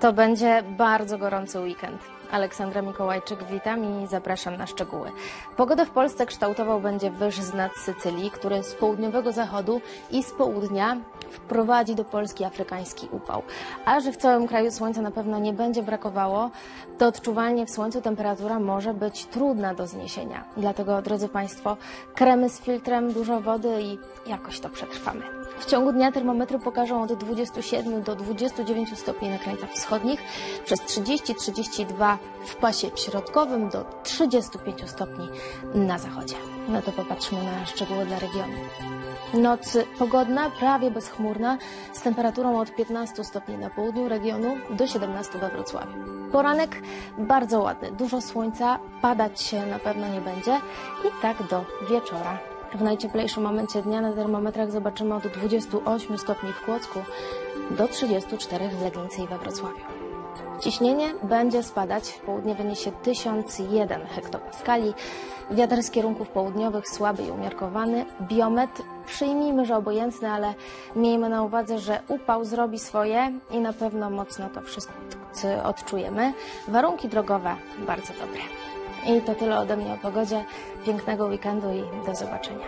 To będzie bardzo gorący weekend. Aleksandra Mikołajczyk, witam i zapraszam na szczegóły. Pogodę w Polsce kształtował będzie wyż z nad Sycylii, który z południowego zachodu i z południa wprowadzi do Polski afrykański upał. A że w całym kraju słońca na pewno nie będzie brakowało, to odczuwalnie w słońcu temperatura może być trudna do zniesienia. Dlatego, drodzy Państwo, kremy z filtrem, dużo wody i jakoś to przetrwamy. W ciągu dnia termometry pokażą od 27 do 29 stopni na krańcach wschodnich, przez 30-32 w pasie środkowym do 35 stopni na zachodzie. No to popatrzmy na szczegóły dla regionu. Noc pogodna, prawie bezchmurna, z temperaturą od 15 stopni na południu regionu do 17 we Wrocławiu. Poranek bardzo ładny, dużo słońca, padać się na pewno nie będzie i tak do wieczora. W najcieplejszym momencie dnia na termometrach zobaczymy od 28 stopni w Kłodzku do 34 w Legnicy i we Wrocławiu. Ciśnienie będzie spadać, w południe wyniesie 1001 hektopaskali, wiatr z kierunków południowych słaby i umiarkowany, biometr przyjmijmy, że obojętny, ale miejmy na uwadze, że upał zrobi swoje i na pewno mocno to wszyscy odczujemy. Warunki drogowe bardzo dobre. I to tyle ode mnie o pogodzie. Pięknego weekendu i do zobaczenia.